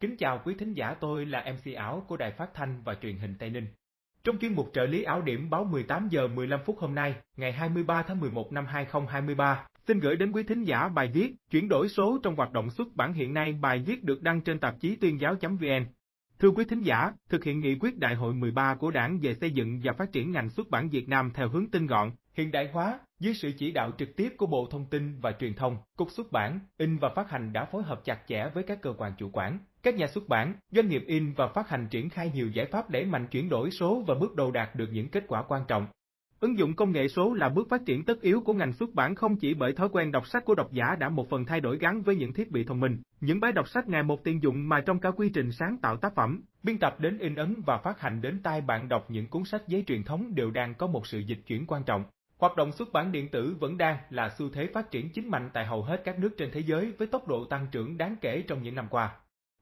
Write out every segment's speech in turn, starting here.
Kính chào quý thính giả tôi là MC Áo của Đài Phát thanh và Truyền hình Tây Ninh. Trong chuyên mục trợ lý áo điểm báo 18 giờ 15 phút hôm nay, ngày 23 tháng 11 năm 2023, xin gửi đến quý thính giả bài viết Chuyển đổi số trong hoạt động xuất bản hiện nay bài viết được đăng trên tạp chí tuyên giáo.vn. Thưa quý thính giả, thực hiện nghị quyết đại hội 13 của Đảng về xây dựng và phát triển ngành xuất bản Việt Nam theo hướng tinh gọn, hiện đại hóa, dưới sự chỉ đạo trực tiếp của Bộ Thông tin và Truyền thông, Cục xuất bản, in và phát hành đã phối hợp chặt chẽ với các cơ quan chủ quản, các nhà xuất bản, doanh nghiệp in và phát hành triển khai nhiều giải pháp để mạnh chuyển đổi số và bước đầu đạt được những kết quả quan trọng. Ứng dụng công nghệ số là bước phát triển tất yếu của ngành xuất bản không chỉ bởi thói quen đọc sách của độc giả đã một phần thay đổi gắn với những thiết bị thông minh, những bài đọc sách ngày một tiện dụng mà trong cả quy trình sáng tạo tác phẩm, biên tập đến in ấn và phát hành đến tai bạn đọc những cuốn sách giấy truyền thống đều đang có một sự dịch chuyển quan trọng. Hoạt động xuất bản điện tử vẫn đang là xu thế phát triển chính mạnh tại hầu hết các nước trên thế giới với tốc độ tăng trưởng đáng kể trong những năm qua.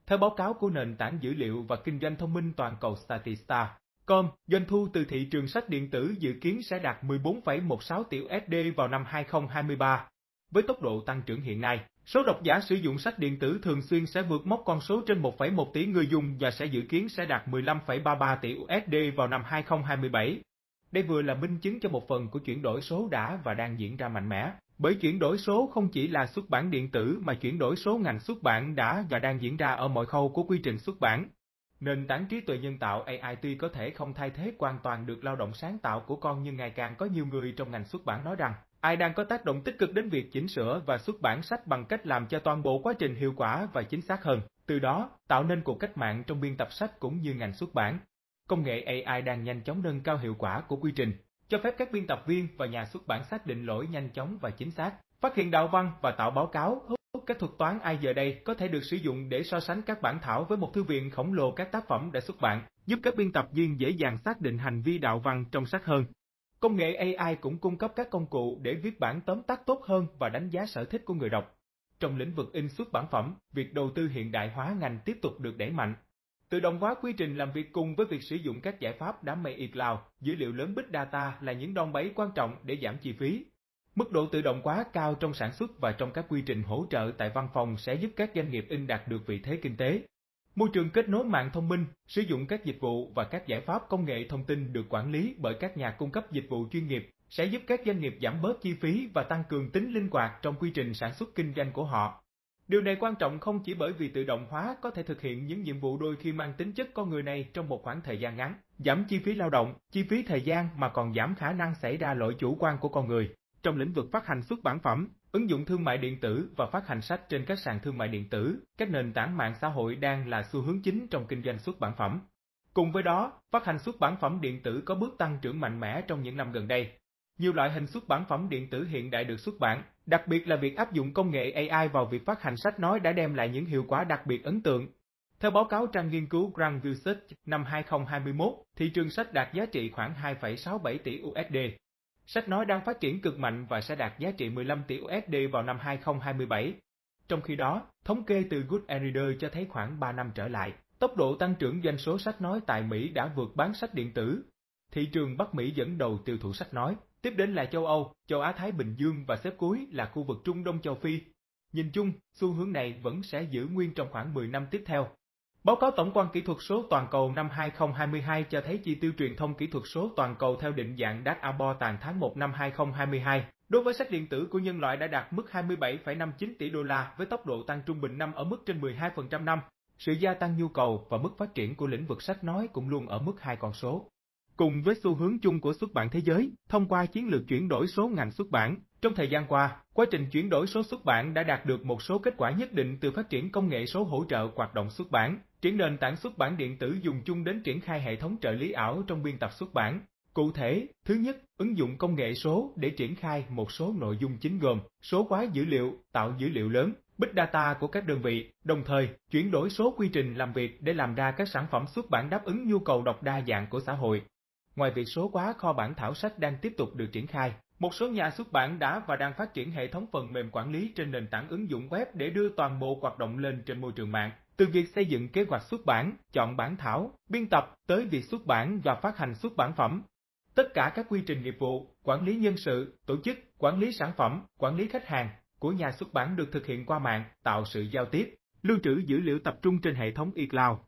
Theo báo cáo của nền tảng dữ liệu và kinh doanh thông minh toàn cầu Statista, Com, doanh thu từ thị trường sách điện tử dự kiến sẽ đạt 14,16 tỷ USD vào năm 2023. Với tốc độ tăng trưởng hiện nay, số độc giả sử dụng sách điện tử thường xuyên sẽ vượt mốc con số trên 1,1 tỷ người dùng và sẽ dự kiến sẽ đạt 15,33 tỷ USD vào năm 2027. Đây vừa là minh chứng cho một phần của chuyển đổi số đã và đang diễn ra mạnh mẽ. Bởi chuyển đổi số không chỉ là xuất bản điện tử mà chuyển đổi số ngành xuất bản đã và đang diễn ra ở mọi khâu của quy trình xuất bản. Nền tảng trí tuệ nhân tạo AI tuy có thể không thay thế hoàn toàn được lao động sáng tạo của con nhưng ngày càng có nhiều người trong ngành xuất bản nói rằng AI đang có tác động tích cực đến việc chỉnh sửa và xuất bản sách bằng cách làm cho toàn bộ quá trình hiệu quả và chính xác hơn, từ đó tạo nên cuộc cách mạng trong biên tập sách cũng như ngành xuất bản. Công nghệ AI đang nhanh chóng nâng cao hiệu quả của quy trình, cho phép các biên tập viên và nhà xuất bản xác định lỗi nhanh chóng và chính xác, phát hiện đạo văn và tạo báo cáo. Các thuật toán AI giờ đây có thể được sử dụng để so sánh các bản thảo với một thư viện khổng lồ các tác phẩm đã xuất bản, giúp các biên tập viên dễ dàng xác định hành vi đạo văn trong sách hơn. Công nghệ AI cũng cung cấp các công cụ để viết bản tóm tắt tốt hơn và đánh giá sở thích của người đọc. Trong lĩnh vực in xuất bản phẩm, việc đầu tư hiện đại hóa ngành tiếp tục được đẩy mạnh, Tự động hóa quy trình làm việc cùng với việc sử dụng các giải pháp đám mây cloud, dữ liệu lớn Big Data là những đòn bẩy quan trọng để giảm chi phí. Mức độ tự động hóa cao trong sản xuất và trong các quy trình hỗ trợ tại văn phòng sẽ giúp các doanh nghiệp in đạt được vị thế kinh tế. Môi trường kết nối mạng thông minh, sử dụng các dịch vụ và các giải pháp công nghệ thông tin được quản lý bởi các nhà cung cấp dịch vụ chuyên nghiệp sẽ giúp các doanh nghiệp giảm bớt chi phí và tăng cường tính linh hoạt trong quy trình sản xuất kinh doanh của họ. Điều này quan trọng không chỉ bởi vì tự động hóa có thể thực hiện những nhiệm vụ đôi khi mang tính chất con người này trong một khoảng thời gian ngắn, giảm chi phí lao động, chi phí thời gian mà còn giảm khả năng xảy ra lỗi chủ quan của con người. Trong lĩnh vực phát hành xuất bản phẩm, ứng dụng thương mại điện tử và phát hành sách trên các sàn thương mại điện tử, các nền tảng mạng xã hội đang là xu hướng chính trong kinh doanh xuất bản phẩm. Cùng với đó, phát hành xuất bản phẩm điện tử có bước tăng trưởng mạnh mẽ trong những năm gần đây, nhiều loại hình xuất bản phẩm điện tử hiện đại được xuất bản, đặc biệt là việc áp dụng công nghệ AI vào việc phát hành sách nói đã đem lại những hiệu quả đặc biệt ấn tượng. Theo báo cáo trang nghiên cứu Grand Research năm 2021, thị trường sách đạt giá trị khoảng 2,67 tỷ USD. Sách nói đang phát triển cực mạnh và sẽ đạt giá trị 15 tỷ USD vào năm 2027. Trong khi đó, thống kê từ Good Reader cho thấy khoảng 3 năm trở lại, tốc độ tăng trưởng doanh số sách nói tại Mỹ đã vượt bán sách điện tử. Thị trường Bắc Mỹ dẫn đầu tiêu thụ sách nói, Tiếp đến là châu Âu, châu Á-Thái Bình Dương và xếp cuối là khu vực Trung Đông châu Phi. Nhìn chung, xu hướng này vẫn sẽ giữ nguyên trong khoảng 10 năm tiếp theo. Báo cáo tổng quan kỹ thuật số toàn cầu năm 2022 cho thấy chi tiêu truyền thông kỹ thuật số toàn cầu theo định dạng DAX Abo tàn tháng 1 năm 2022 đối với sách điện tử của nhân loại đã đạt mức 27,59 tỷ đô la với tốc độ tăng trung bình năm ở mức trên 12% năm. Sự gia tăng nhu cầu và mức phát triển của lĩnh vực sách nói cũng luôn ở mức hai con số. Cùng với xu hướng chung của xuất bản thế giới, thông qua chiến lược chuyển đổi số ngành xuất bản, trong thời gian qua, quá trình chuyển đổi số xuất bản đã đạt được một số kết quả nhất định từ phát triển công nghệ số hỗ trợ hoạt động xuất bản, triển nền tảng xuất bản điện tử dùng chung đến triển khai hệ thống trợ lý ảo trong biên tập xuất bản. Cụ thể, thứ nhất, ứng dụng công nghệ số để triển khai một số nội dung chính gồm số hóa dữ liệu, tạo dữ liệu lớn, big data của các đơn vị, đồng thời chuyển đổi số quy trình làm việc để làm ra các sản phẩm xuất bản đáp ứng nhu cầu đọc đa dạng của xã hội. Ngoài việc số hóa kho bản thảo sách đang tiếp tục được triển khai, một số nhà xuất bản đã và đang phát triển hệ thống phần mềm quản lý trên nền tảng ứng dụng web để đưa toàn bộ hoạt động lên trên môi trường mạng. Từ việc xây dựng kế hoạch xuất bản, chọn bản thảo, biên tập tới việc xuất bản và phát hành xuất bản phẩm. Tất cả các quy trình nghiệp vụ, quản lý nhân sự, tổ chức, quản lý sản phẩm, quản lý khách hàng của nhà xuất bản được thực hiện qua mạng, tạo sự giao tiếp, lưu trữ dữ liệu tập trung trên hệ thống iCloud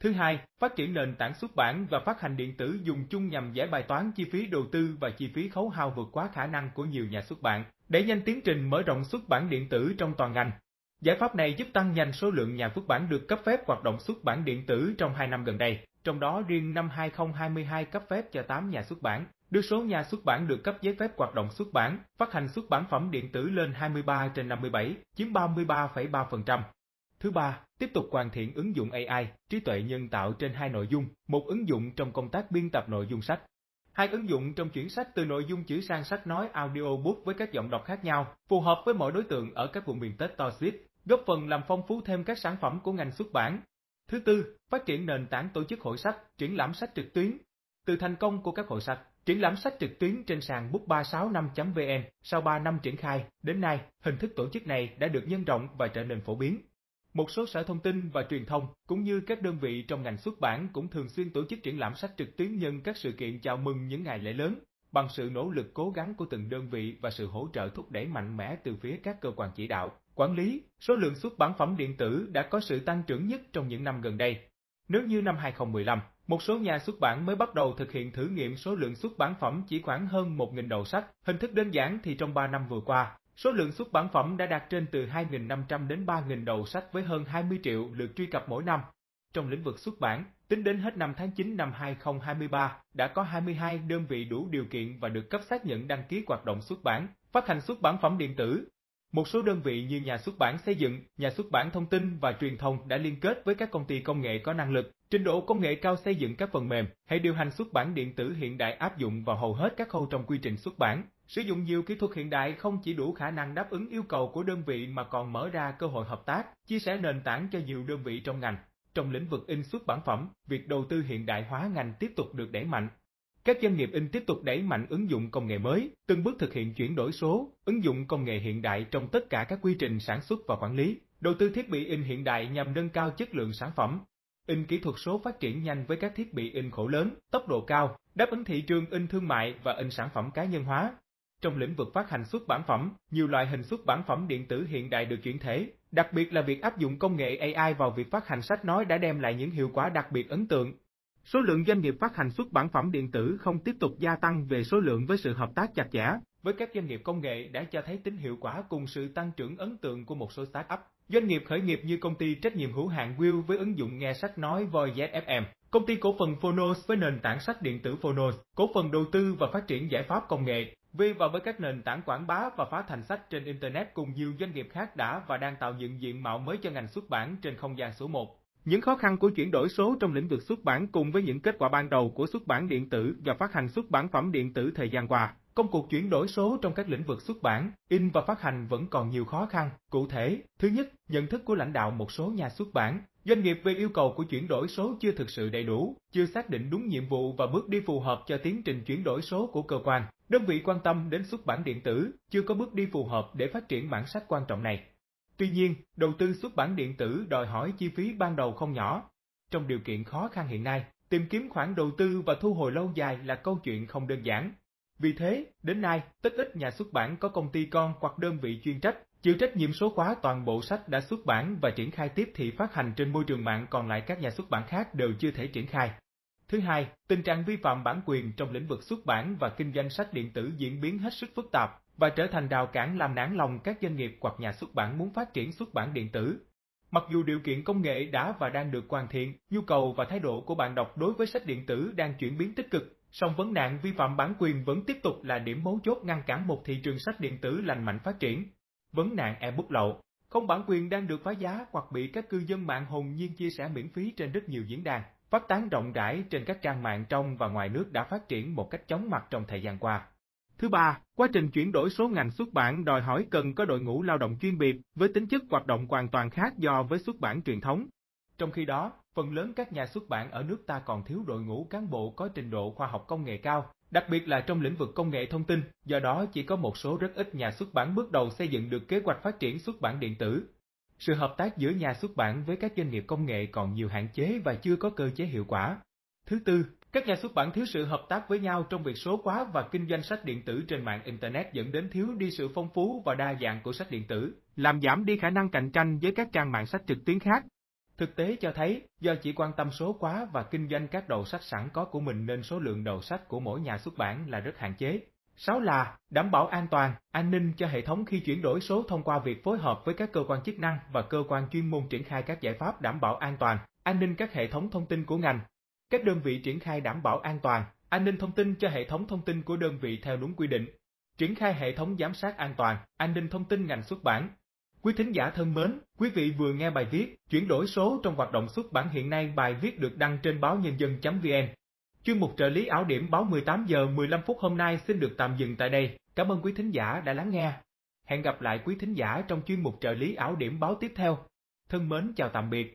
Thứ hai, phát triển nền tảng xuất bản và phát hành điện tử dùng chung nhằm giải bài toán chi phí đầu tư và chi phí khấu hao vượt quá khả năng của nhiều nhà xuất bản, để nhanh tiến trình mở rộng xuất bản điện tử trong toàn ngành. Giải pháp này giúp tăng nhanh số lượng nhà xuất bản được cấp phép hoạt động xuất bản điện tử trong 2 năm gần đây, trong đó riêng năm 2022 cấp phép cho 8 nhà xuất bản, đưa số nhà xuất bản được cấp giấy phép hoạt động xuất bản, phát hành xuất bản phẩm điện tử lên 23 trên 57, chiếm 33,3%. Thứ ba, tiếp tục hoàn thiện ứng dụng AI, trí tuệ nhân tạo trên hai nội dung, một ứng dụng trong công tác biên tập nội dung sách. Hai ứng dụng trong chuyển sách từ nội dung chữ sang sách nói audiobook với các giọng đọc khác nhau, phù hợp với mỗi đối tượng ở các vùng miền Tết to ship, góp phần làm phong phú thêm các sản phẩm của ngành xuất bản. Thứ tư, phát triển nền tảng tổ chức hội sách, triển lãm sách trực tuyến. Từ thành công của các hội sách, triển lãm sách trực tuyến trên sàn book365.vn sau 3 năm triển khai, đến nay, hình thức tổ chức này đã được nhân rộng và trở nên phổ biến. Một số sở thông tin và truyền thông, cũng như các đơn vị trong ngành xuất bản cũng thường xuyên tổ chức triển lãm sách trực tuyến nhân các sự kiện chào mừng những ngày lễ lớn, bằng sự nỗ lực cố gắng của từng đơn vị và sự hỗ trợ thúc đẩy mạnh mẽ từ phía các cơ quan chỉ đạo, quản lý, số lượng xuất bản phẩm điện tử đã có sự tăng trưởng nhất trong những năm gần đây. Nếu như năm 2015, một số nhà xuất bản mới bắt đầu thực hiện thử nghiệm số lượng xuất bản phẩm chỉ khoảng hơn 1.000 đầu sách, hình thức đơn giản thì trong 3 năm vừa qua, Số lượng xuất bản phẩm đã đạt trên từ 2.500 đến 3.000 đầu sách với hơn 20 triệu lượt truy cập mỗi năm. Trong lĩnh vực xuất bản, tính đến hết năm tháng 9 năm 2023, đã có 22 đơn vị đủ điều kiện và được cấp xác nhận đăng ký hoạt động xuất bản, phát hành xuất bản phẩm điện tử. Một số đơn vị như nhà xuất bản xây dựng, nhà xuất bản thông tin và truyền thông đã liên kết với các công ty công nghệ có năng lực, trình độ công nghệ cao xây dựng các phần mềm, hệ điều hành xuất bản điện tử hiện đại áp dụng vào hầu hết các khâu trong quy trình xuất bản, Sử dụng nhiều kỹ thuật hiện đại không chỉ đủ khả năng đáp ứng yêu cầu của đơn vị mà còn mở ra cơ hội hợp tác, chia sẻ nền tảng cho nhiều đơn vị trong ngành. Trong lĩnh vực in xuất bản phẩm, việc đầu tư hiện đại hóa ngành tiếp tục được đẩy mạnh. Các doanh nghiệp in tiếp tục đẩy mạnh ứng dụng công nghệ mới, từng bước thực hiện chuyển đổi số, ứng dụng công nghệ hiện đại trong tất cả các quy trình sản xuất và quản lý, đầu tư thiết bị in hiện đại nhằm nâng cao chất lượng sản phẩm. In kỹ thuật số phát triển nhanh với các thiết bị in khổ lớn, tốc độ cao, đáp ứng thị trường in thương mại và in sản phẩm cá nhân hóa, trong lĩnh vực phát hành xuất bản phẩm, nhiều loại hình xuất bản phẩm điện tử hiện đại được chuyển thể, đặc biệt là việc áp dụng công nghệ AI vào việc phát hành sách nói đã đem lại những hiệu quả đặc biệt ấn tượng. Số lượng doanh nghiệp phát hành xuất bản phẩm điện tử không tiếp tục gia tăng về số lượng với sự hợp tác chặt chẽ với các doanh nghiệp công nghệ đã cho thấy tính hiệu quả cùng sự tăng trưởng ấn tượng của một số startup. Doanh nghiệp khởi nghiệp như công ty trách nhiệm hữu hạn Will với ứng dụng nghe sách nói Voice FM, công ty cổ phần Phonos với nền tảng sách điện tử Phonos, cổ phần đầu tư và phát triển giải pháp công nghệ, Vi vào với các nền tảng quảng bá và phá thành sách trên Internet cùng nhiều doanh nghiệp khác đã và đang tạo dựng diện mạo mới cho ngành xuất bản trên không gian số 1. Những khó khăn của chuyển đổi số trong lĩnh vực xuất bản cùng với những kết quả ban đầu của xuất bản điện tử và phát hành xuất bản phẩm điện tử thời gian qua, công cuộc chuyển đổi số trong các lĩnh vực xuất bản, in và phát hành vẫn còn nhiều khó khăn. Cụ thể, thứ nhất, nhận thức của lãnh đạo một số nhà xuất bản, Doanh nghiệp về yêu cầu của chuyển đổi số chưa thực sự đầy đủ, chưa xác định đúng nhiệm vụ và bước đi phù hợp cho tiến trình chuyển đổi số của cơ quan. Đơn vị quan tâm đến xuất bản điện tử, chưa có bước đi phù hợp để phát triển bản sách quan trọng này. Tuy nhiên, đầu tư xuất bản điện tử đòi hỏi chi phí ban đầu không nhỏ. Trong điều kiện khó khăn hiện nay, tìm kiếm khoản đầu tư và thu hồi lâu dài là câu chuyện không đơn giản. Vì thế, đến nay, tích ít nhà xuất bản có công ty con hoặc đơn vị chuyên trách Chịu trách nhiệm số khóa toàn bộ sách đã xuất bản và triển khai tiếp thị phát hành trên môi trường mạng còn lại các nhà xuất bản khác đều chưa thể triển khai. Thứ hai, tình trạng vi phạm bản quyền trong lĩnh vực xuất bản và kinh doanh sách điện tử diễn biến hết sức phức tạp và trở thành đào cản làm nản lòng các doanh nghiệp hoặc nhà xuất bản muốn phát triển xuất bản điện tử. Mặc dù điều kiện công nghệ đã và đang được hoàn thiện, nhu cầu và thái độ của bạn đọc đối với sách điện tử đang chuyển biến tích cực, song vấn nạn vi phạm bản quyền vẫn tiếp tục là điểm mấu chốt ngăn cản một thị trường sách điện tử lành mạnh phát triển. Vấn nạn e-book lậu, không bản quyền đang được phá giá hoặc bị các cư dân mạng hồn nhiên chia sẻ miễn phí trên rất nhiều diễn đàn, phát tán rộng rãi trên các trang mạng trong và ngoài nước đã phát triển một cách chóng mặt trong thời gian qua. Thứ ba, quá trình chuyển đổi số ngành xuất bản đòi hỏi cần có đội ngũ lao động chuyên biệt với tính chất hoạt động hoàn toàn khác do với xuất bản truyền thống. Trong khi đó, phần lớn các nhà xuất bản ở nước ta còn thiếu đội ngũ cán bộ có trình độ khoa học công nghệ cao, Đặc biệt là trong lĩnh vực công nghệ thông tin, do đó chỉ có một số rất ít nhà xuất bản bước đầu xây dựng được kế hoạch phát triển xuất bản điện tử. Sự hợp tác giữa nhà xuất bản với các doanh nghiệp công nghệ còn nhiều hạn chế và chưa có cơ chế hiệu quả. Thứ tư, Các nhà xuất bản thiếu sự hợp tác với nhau trong việc số hóa và kinh doanh sách điện tử trên mạng Internet dẫn đến thiếu đi sự phong phú và đa dạng của sách điện tử, làm giảm đi khả năng cạnh tranh với các trang mạng sách trực tuyến khác. Thực tế cho thấy, do chỉ quan tâm số quá và kinh doanh các đầu sách sẵn có của mình nên số lượng đầu sách của mỗi nhà xuất bản là rất hạn chế. Sáu là đảm bảo an toàn, an ninh cho hệ thống khi chuyển đổi số thông qua việc phối hợp với các cơ quan chức năng và cơ quan chuyên môn triển khai các giải pháp đảm bảo an toàn, an ninh các hệ thống thông tin của ngành. Các đơn vị triển khai đảm bảo an toàn, an ninh thông tin cho hệ thống thông tin của đơn vị theo đúng quy định. Triển khai hệ thống giám sát an toàn, an ninh thông tin ngành xuất bản. Quý thính giả thân mến, quý vị vừa nghe bài viết chuyển đổi số trong hoạt động xuất bản hiện nay bài viết được đăng trên báo nhân dân.vn. Chuyên mục trợ lý ảo điểm báo 18 giờ 15 phút hôm nay xin được tạm dừng tại đây. Cảm ơn quý thính giả đã lắng nghe. Hẹn gặp lại quý thính giả trong chuyên mục trợ lý ảo điểm báo tiếp theo. Thân mến chào tạm biệt.